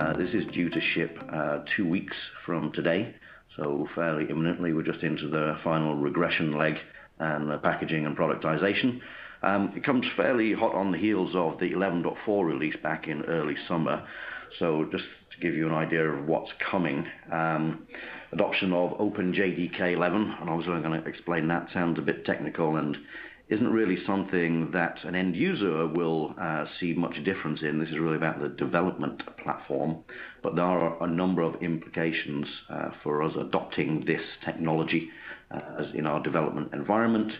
Uh, this is due to ship uh, two weeks from today, so fairly imminently. We're just into the final regression leg and the packaging and productization. Um, it comes fairly hot on the heels of the 11.4 release back in early summer. So just to give you an idea of what's coming, um, adoption of OpenJDK 11, and obviously I'm gonna explain that. Sounds a bit technical and isn't really something that an end user will uh, see much difference in. This is really about the development platform. But there are a number of implications uh, for us adopting this technology uh, as in our development environment.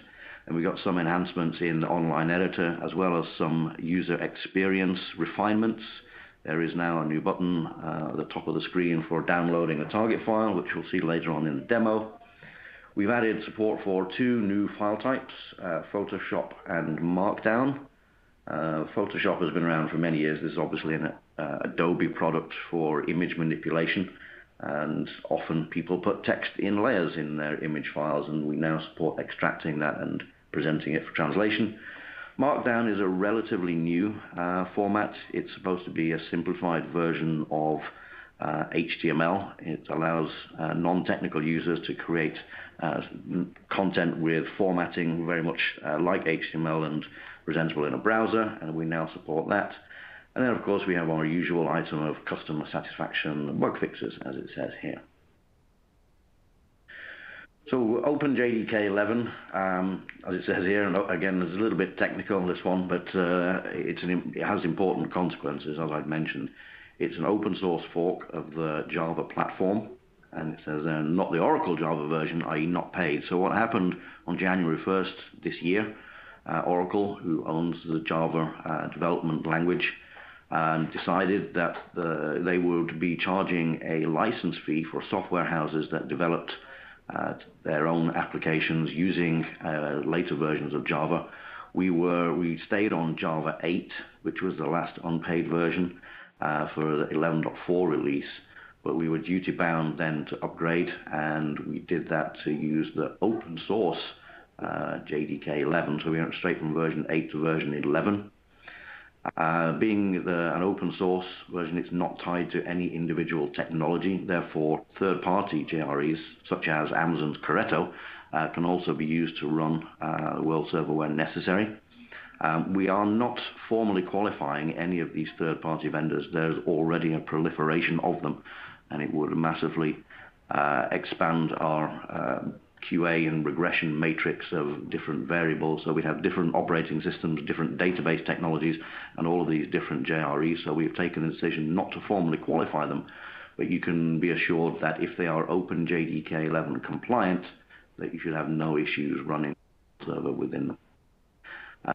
And we've got some enhancements in the online editor, as well as some user experience refinements. There is now a new button at the top of the screen for downloading a target file, which we'll see later on in the demo. We've added support for two new file types, uh, Photoshop and Markdown. Uh, Photoshop has been around for many years. This is obviously an uh, Adobe product for image manipulation, and often people put text in layers in their image files, and we now support extracting that and presenting it for translation. Markdown is a relatively new format. It's supposed to be a simplified version of Uh, HTML. It allows uh, non-technical users to create uh, content with formatting very much like HTML and presentable in a browser, and we now support that. And then, of course, we have our usual item of customer satisfaction bug fixes, as it says here. So OpenJDK 11, um, as it says here, and oh, again, it's a little bit technical, on this one, but it has important consequences, as I've mentioned. It's an open source fork of the Java platform, and it says, uh, not the Oracle Java version, i.e., not paid. So what happened on January 1st this year, uh, Oracle, who owns the Java uh, development language, um, decided that they would be charging a license fee for software houses that developed their own applications using later versions of Java. We were we stayed on Java 8, which was the last unpaid version Uh, for the 11.4 release, but we were duty-bound then to upgrade, and we did that to use the open source uh, JDK 11. So We went straight from version 8 to version 11. Uh, being an open source version, it's not tied to any individual technology. Therefore, third-party JREs, such as Amazon's Corretto, can also be used to run the world server when necessary. Um, we are not formally qualifying any of these third-party vendors. There's already a proliferation of them, and it would massively uh, expand our uh, QA and regression matrix of different variables. So We have different operating systems, different database technologies, and all of these different JREs. So we've taken the decision not to formally qualify them, but you can be assured that if they are OpenJDK 11 compliant, that you should have no issues running server within them.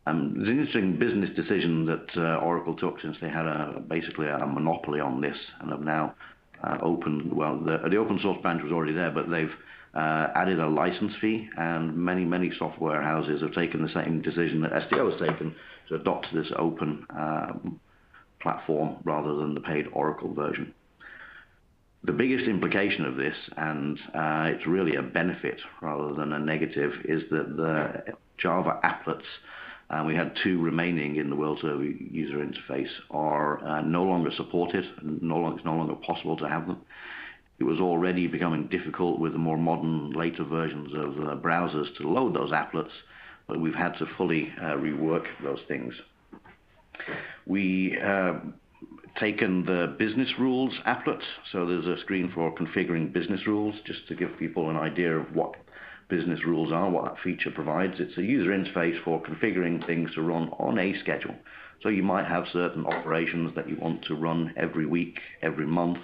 Um, there's an interesting business decision that uh, Oracle took since they had basically a monopoly on this and have now uh, opened. Well, the open source branch was already there, but they've uh, added a license fee, and many many software houses have taken the same decision that SDL has taken to adopt this open platform rather than the paid Oracle version. The biggest implication of this, and it's really a benefit rather than a negative, is that the Java applets, Uh, we had two remaining in the world server user interface, are uh, no longer supported. And it's no longer possible to have them. It was already becoming difficult with the more modern, later versions of uh, browsers to load those applets, but we've had to fully rework those things. We taken the business rules applet, so there's a screen for configuring business rules, just to give people an idea of what business rules are, what that feature provides. It's a user interface for configuring things to run on a schedule. So you might have certain operations that you want to run every week, every month,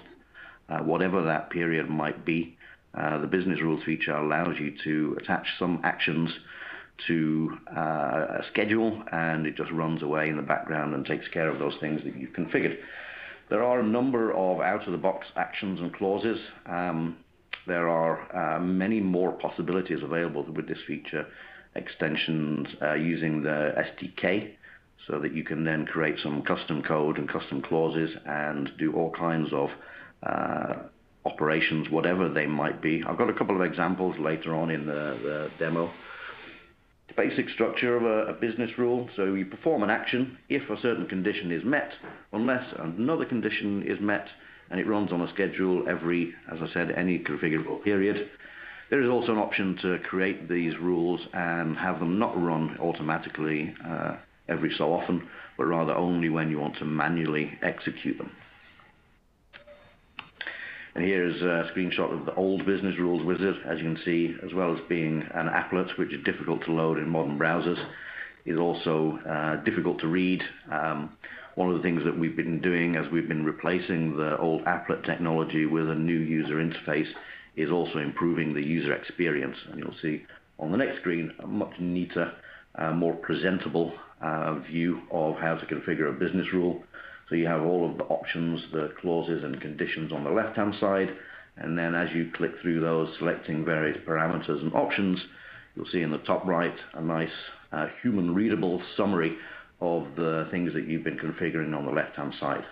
uh, whatever that period might be. Uh, the business rules feature allows you to attach some actions to uh, a schedule, and it just runs away in the background and takes care of those things that you've configured. There are a number of out-of-the-box actions and clauses. Um, there are uh, many more possibilities available with this feature, extensions, uh, using the SDK, so that you can then create some custom code and custom clauses and do all kinds of uh, operations, whatever they might be. I've got a couple of examples later on in the demo. Basic structure of a business rule. So you perform an action if a certain condition is met, unless another condition is met, and it runs on a schedule every, as I said, any configurable period. There is also an option to create these rules and have them not run automatically uh, every so often, but rather only when you want to manually execute them. And here's a screenshot of the old business rules wizard, as you can see, as well as being an applet, which is difficult to load in modern browsers, is also uh, difficult to read. Um, one of the things that we've been doing as we've been replacing the old applet technology with a new user interface is also improving the user experience. And you'll see on the next screen a much neater, uh, more presentable uh, view of how to configure a business rule. So you have all of the options, the clauses and conditions on the left-hand side, and then as you click through those, selecting various parameters and options, you'll see in the top right a nice uh, human-readable summary of the things that you've been configuring on the left-hand side.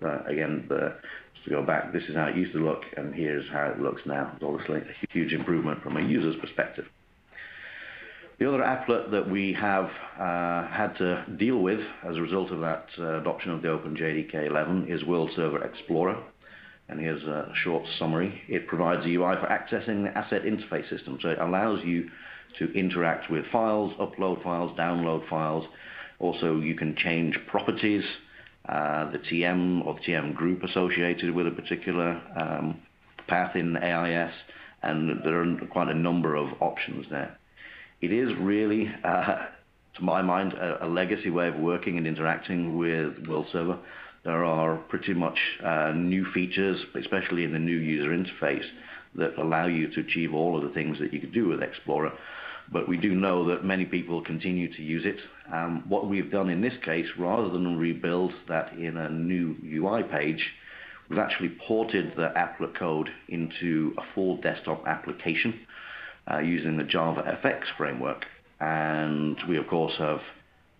Uh, again, just to go back, this is how it used to look, and here's how it looks now. It's obviously a huge improvement from a user's perspective. The other applet that we have uh, had to deal with as a result of that uh, adoption of the OpenJDK 11 is World Server Explorer. And here's a short summary. It provides a UI for accessing the asset interface system. So it allows you to interact with files, upload files, download files. Also, you can change properties, uh, the TM or the TM group associated with a particular um, path in AIS, and there are quite a number of options there. It is really, uh, to my mind, a, legacy way of working and interacting with World Server. There are pretty much uh, new features, especially in the new user interface, that allow you to achieve all of the things that you could do with Explorer. But we do know that many people continue to use it. Um, what we've done in this case, rather than rebuild that in a new UI page, we've actually ported the applet code into a full desktop application using the Java FX framework. And we, of course, have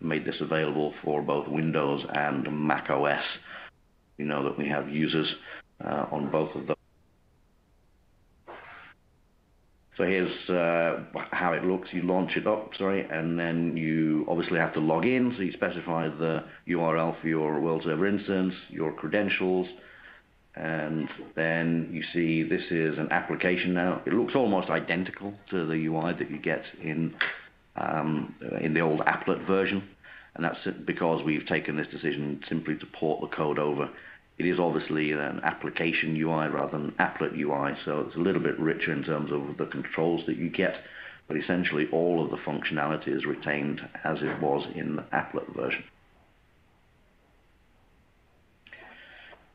made this available for both Windows and Mac OS. We know that we have users uh, on both of those. So here's uh, how it looks. You launch it up, sorry, and then you obviously have to log in. So you specify the URL for your World Server instance, your credentials, then you see this is an application now. It looks almost identical to the UI that you get in um, in the old applet version, and that's because we've taken this decision simply to port the code over. It is obviously an application UI rather than applet UI, so it's a little bit richer in terms of the controls that you get, but essentially all of the functionality is retained as it was in the applet version.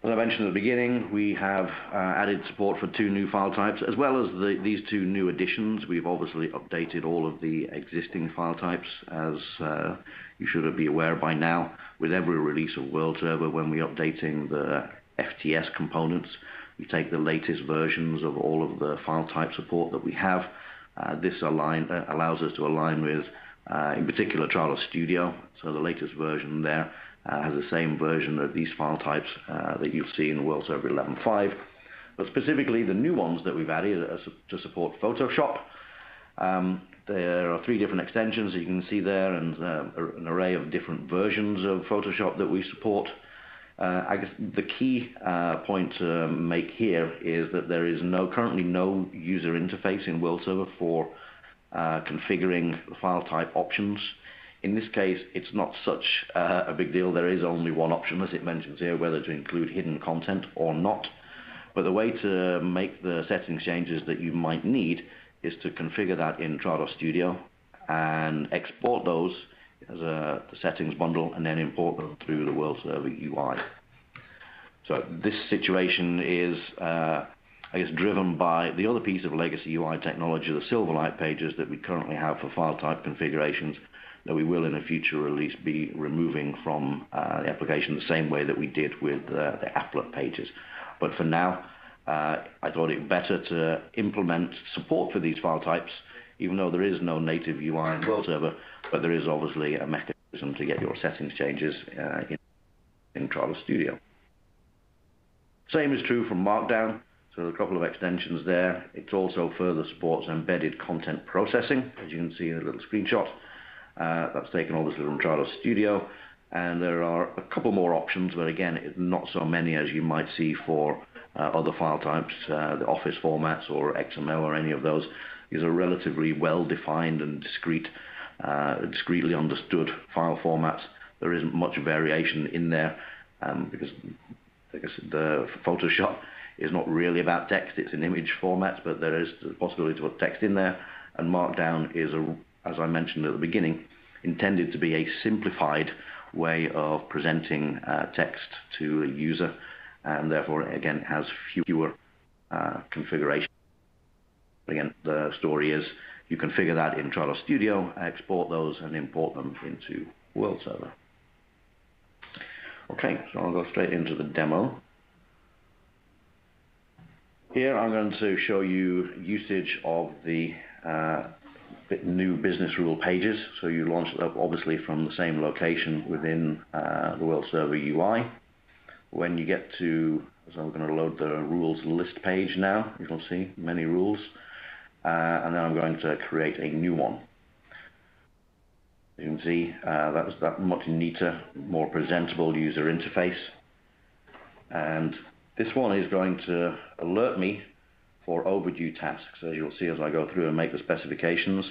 As I mentioned at the beginning, we have uh, added support for two new file types, as well as the, these two new additions. We've obviously updated all of the existing file types, as uh, you should be aware by now. With every release of World Server, when we're updating the FTS components, we take the latest versions of all of the file type support that we have. Uh, this align, allows us to align with, in particular, Trados Studio, so the latest version there has the same version of these file types uh, that you'll see in World Server 11.5. But specifically, the new ones that we've added to support Photoshop. Um, there are three different extensions you can see there and uh, an array of different versions of Photoshop that we support. Uh, I guess the key uh, point to make here is that there is no currently no user interface in World Server for uh, configuring file type options. In this case, it's not such uh, a big deal. There is only one option, as it mentions here, whether to include hidden content or not. But the way to make the settings changes that you might need is to configure that in Trados Studio and export those as a settings bundle and then import them through the World Server UI. So this situation is, uh, I guess, driven by the other piece of legacy UI technology, the Silverlight pages that we currently have for file type configurations that we will in a future release be removing from uh, the application the same way that we did with uh, the applet pages. But for now, uh, I thought it better to implement support for these file types, even though there is no native UI in World Server, but there is obviously a mechanism to get your settings changes in, Trados Studio. Same is true for Markdown. So a couple of extensions there. It also further supports embedded content processing, as you can see in a little screenshot. Uh, that's taken obviously from Trados Studio. and there are a couple more options, but again, not so many as you might see for uh, other file types, uh, the Office formats or XML or any of those. These are relatively well-defined and discrete, discreetly understood file formats. There isn't much variation in there um, because like I said, the Photoshop is not really about text, it's an image format, but there is the possibility to put text in there. And Markdown is, a, as I mentioned at the beginning, intended to be a simplified way of presenting uh, text to a user, and therefore, again, has fewer uh, configurations. Again, the story is you configure that in Trados Studio, export those, and import them into World Server. Okay, so I'll go straight into the demo. Here I'm going to show you usage of the uh, new business rule pages. So you launch it up obviously from the same location within uh, the World Server UI. When you get to, so I'm going to load the rules list page now. You can see many rules. Uh, and then I'm going to create a new one. You can see uh, that was that much neater, more presentable user interface. And this one is going to alert me for overdue tasks. As you'll see as I go through and make the specifications,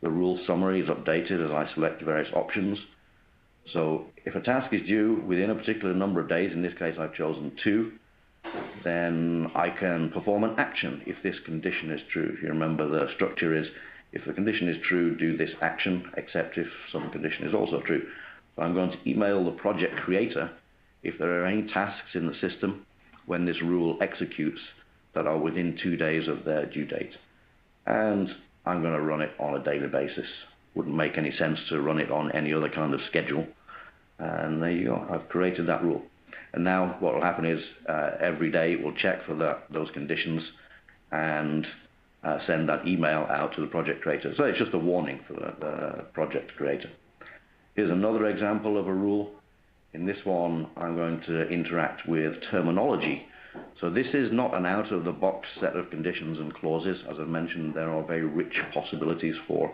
the rule summary is updated as I select various options. So if a task is due within a particular number of days, in this case I've chosen two, then I can perform an action if this condition is true. If you remember the structure is if the condition is true, do this action, except if some condition is also true. So I'm going to email the project creator if there are any tasks in the system when this rule executes that are within two days of their due date. And I'm going to run it on a daily basis. Wouldn't make any sense to run it on any other kind of schedule. And there you go, I've created that rule. And now what will happen is uh, every day it will check for those conditions and uh, send that email out to the project creator. So it's just a warning for the, the project creator. Here's another example of a rule. In this one, I'm going to interact with terminology. So this is not an out-of-the-box set of conditions and clauses. As I mentioned, there are very rich possibilities for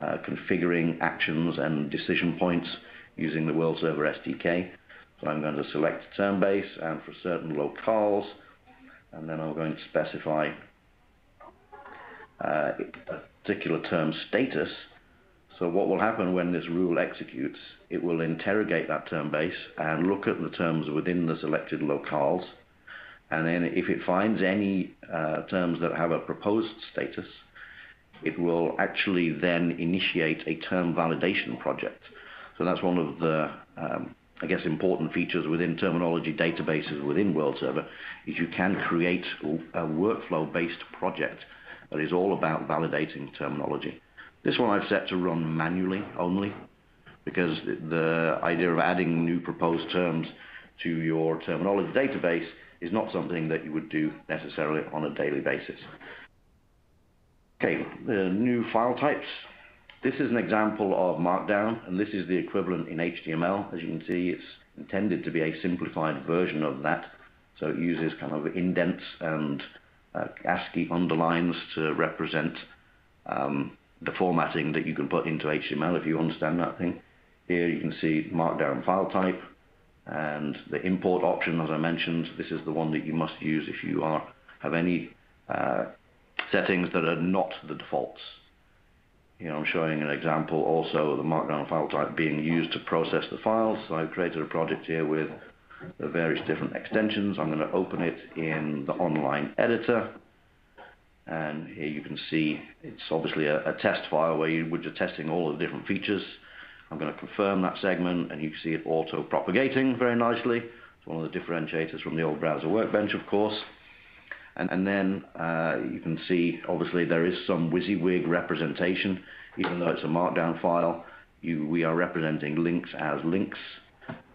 uh, configuring actions and decision points using the World Server SDK. So I'm going to select term base and for certain locales, and then I'm going to specify uh, a particular term status. So what will happen when this rule executes, it will interrogate that term base and look at the terms within the selected locales. And then if it finds any uh, terms that have a proposed status, it will actually then initiate a term validation project. So that's one of the, um, I guess, important features within terminology databases within World Server, is you can create a workflow-based project that is all about validating terminology. This one I've set to run manually only because the idea of adding new proposed terms to your terminology database is not something that you would do necessarily on a daily basis. Okay, the new file types. This is an example of Markdown, and this is the equivalent in HTML. As you can see, it's intended to be a simplified version of that. So it uses kind of indents and uh, ASCII underlines to represent um, the formatting that you can put into HTML if you understand that thing. Here you can see Markdown file type and the import option, as I mentioned, this is the one that you must use if you are have any uh, settings that are not the defaults. You know, I'm showing an example also of the Markdown file type being used to process the files. So I've created a project here with the various different extensions. I'm going to open it in the online editor. And here you can see it's obviously a, a test file where you, we're testing all of the different features. I'm going to confirm that segment and you can see it auto-propagating very nicely. It's one of the differentiators from the old browser workbench, of course. And, then uh, you can see, obviously, there is some WYSIWYG representation. Even though it's a markdown file, you, we are representing links as links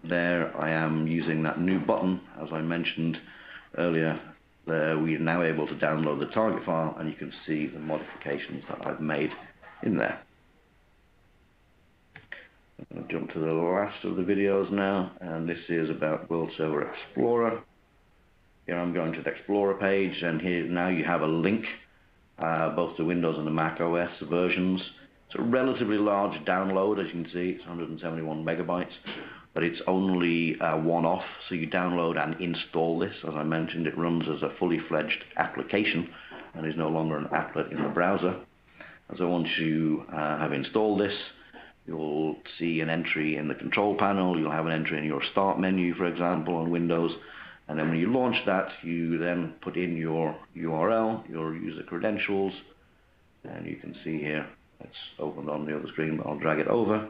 there I am using that new button, as I mentioned earlier. We are now able to download the target file and you can see the modifications that I've made in there. To jump to the last of the videos now, and this is about World Server Explorer. Here I'm going to the Explorer page, and here now you have a link, uh, both the Windows and the Mac OS versions. It's a relatively large download, as you can see, it's 171 megabytes. but it's only a one-off. So you download and install this. As I mentioned, it runs as a fully fledged application and is no longer an applet in the browser. And so once you uh, have installed this, you'll see an entry in the control panel. You'll have an entry in your start menu, for example, on Windows. And then when you launch that, you then put in your URL, your user credentials, and you can see here, it's opened on the other screen, but I'll drag it over.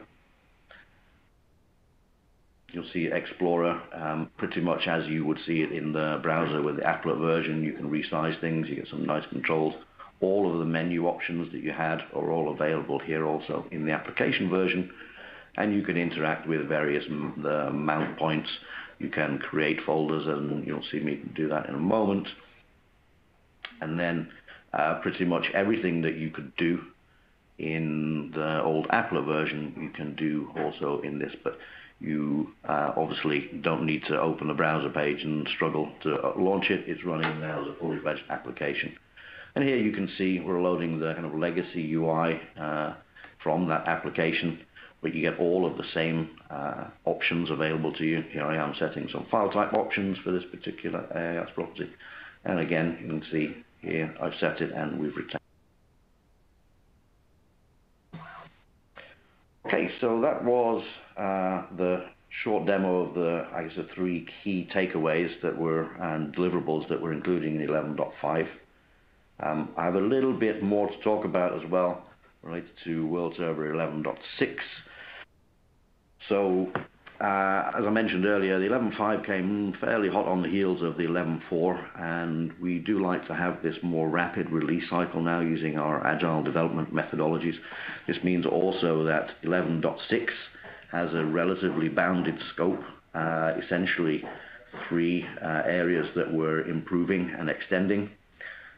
You'll see Explorer um, pretty much as you would see it in the browser with the applet version. You can resize things, you get some nice controls. All of the menu options that you had are all available here also in the application version. And you can interact with various the mount points. You can create folders, and you'll see me do that in a moment. And then uh, pretty much everything that you could do in the old applet version, you can do also in this. But you uh, obviously don't need to open the browser page and struggle to uh, launch it. It's running now as a fully fledged application. And here you can see we're loading the kind of legacy UI uh, from that application, but you get all of the same uh, options available to you. Here I am setting some file type options for this particular AIS property. And again, you can see here I've set it and we've retained. Okay, so that was uh, the short demo of the, I guess, the three key takeaways that were and deliverables that we're including in 11.5. Um, I have a little bit more to talk about as well related to World Server 11.6. So uh, as I mentioned earlier, the 11.5 came fairly hot on the heels of the 11.4, and we do like to have this more rapid release cycle now using our agile development methodologies. This means also that 11.6 has a relatively bounded scope, uh, essentially three uh, areas that we're improving and extending.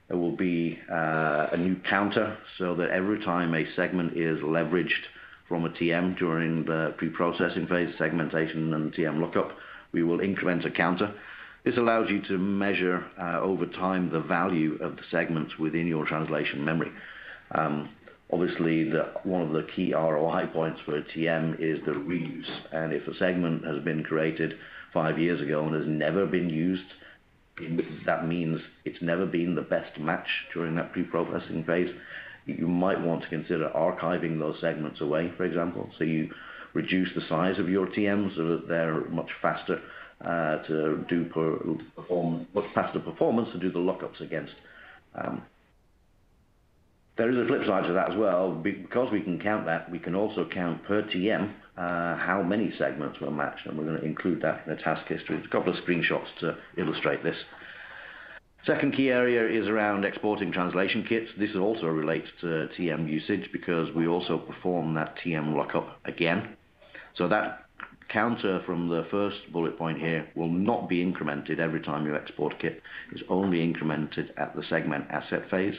There will be uh, a new counter so that every time a segment is leveraged from a TM during the pre-processing phase, segmentation and TM lookup. We will increment a counter. This allows you to measure uh, over time the value of the segments within your translation memory. Um, obviously, one of the key ROI points for a TM is the reuse. And if a segment has been created five years ago and has never been used, that means it's never been the best match during that pre-processing phase you might want to consider archiving those segments away, for example. So you reduce the size of your TMs so that they're much faster uh, to do much faster performance to do the lookups against. Um, there is a flip side to that as well. Because we can count that, we can also count per TM uh, how many segments were matched, and we're going to include that in the task history. There's a couple of screenshots to illustrate this. Second key area is around exporting translation kits. This also relates to TM usage because we also perform that TM lookup again. So that counter from the first bullet point here will not be incremented every time you export a kit. It's only incremented at the segment asset phase.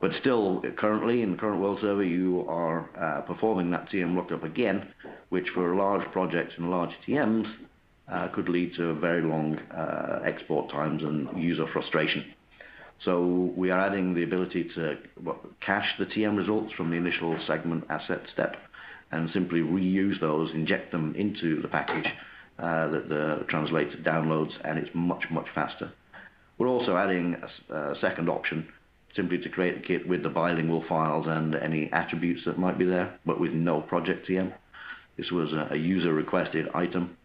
But still, currently, in the current world server, you are uh, performing that TM lookup again, which for large projects and large TMs uh, could lead to very long uh, export times and user frustration. So we are adding the ability to cache the TM results from the initial segment asset step and simply reuse those, inject them into the package that the translator downloads, and it's much, much faster. We're also adding a second option simply to create a kit with the bilingual files and any attributes that might be there, but with no project TM. This was a, a user requested item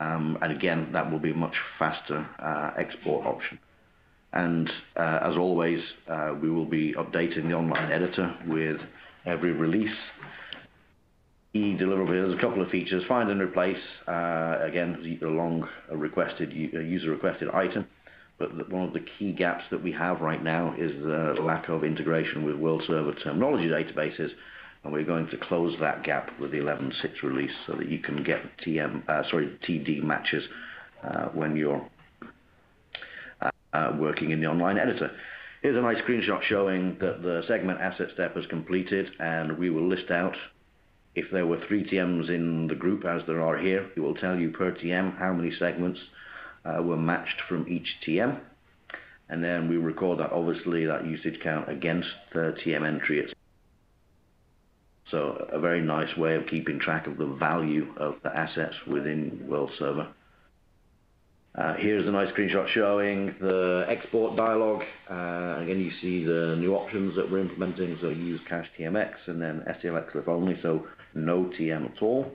um, and again, that will be a much faster uh, export option. And uh, as always, uh, we will be updating the online editor with every release. E deliverable, there's a couple of features. Find and replace, uh, again, a long requested, user requested item. But one of the key gaps that we have right now is the lack of integration with world server terminology databases and we're going to close that gap with the 11.6 release so that you can get TM, uh, sorry, TD matches uh, when you're uh, uh, working in the online editor. Here's a nice screenshot showing that the segment asset step is completed, and we will list out if there were three TMs in the group, as there are here. It will tell you per TM how many segments were matched from each TM. And then we record that, obviously, that usage count against the TM entry So a very nice way of keeping track of the value of the assets within World Server. Uh, here's a nice screenshot showing the export dialog. Uh, again, you see the new options that we're implementing. So use cache TMX and then SDLXLIFF only, so no TM at all.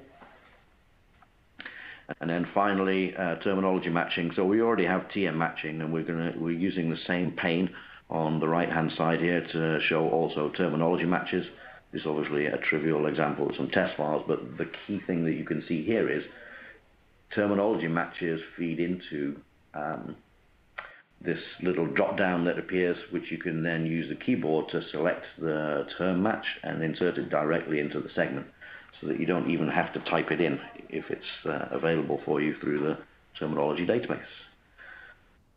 And then finally, uh, terminology matching. So we already have TM matching, and we're we're using the same pane on the right-hand side here to show also terminology matches. This is obviously a trivial example of some test files, but the key thing that you can see here is terminology matches feed into um, this little drop down that appears, which you can then use the keyboard to select the term match and insert it directly into the segment so that you don't even have to type it in if it's uh, available for you through the terminology database.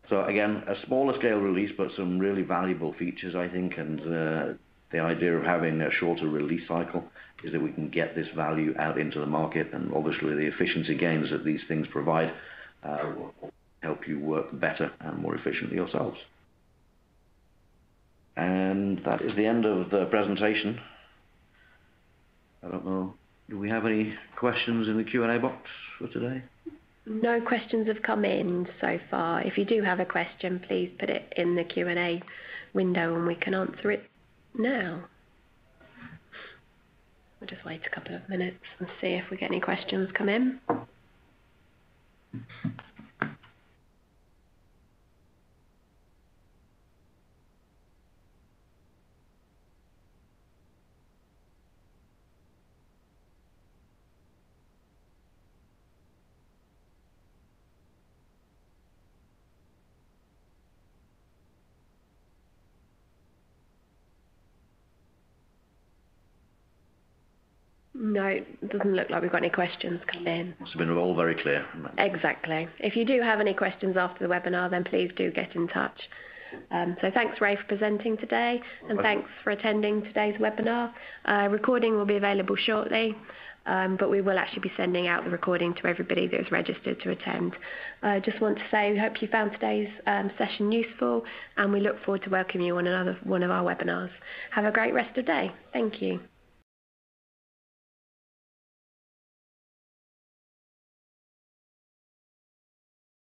So again, a smaller scale release, but some really valuable features, I think, and uh, the idea of having a shorter release cycle is that we can get this value out into the market, and obviously the efficiency gains that these things provide uh, will help you work better and more efficiently yourselves. And that is the end of the presentation. I don't know do we have any questions in the Q&A box for today? No questions have come in so far. If you do have a question, please put it in the Q&A window and we can answer it now. We'll just wait a couple of minutes and see if we get any questions come in. No, it doesn't look like we've got any questions come in. It's been all very clear. Exactly. If you do have any questions after the webinar, then please do get in touch. Um, so thanks, Ray, for presenting today, and thanks for attending today's webinar. Uh, recording will be available shortly, um, but we will actually be sending out the recording to everybody that is registered to attend. I uh, just want to say we hope you found today's um, session useful, and we look forward to welcoming you on another one of our webinars. Have a great rest of the day. Thank you.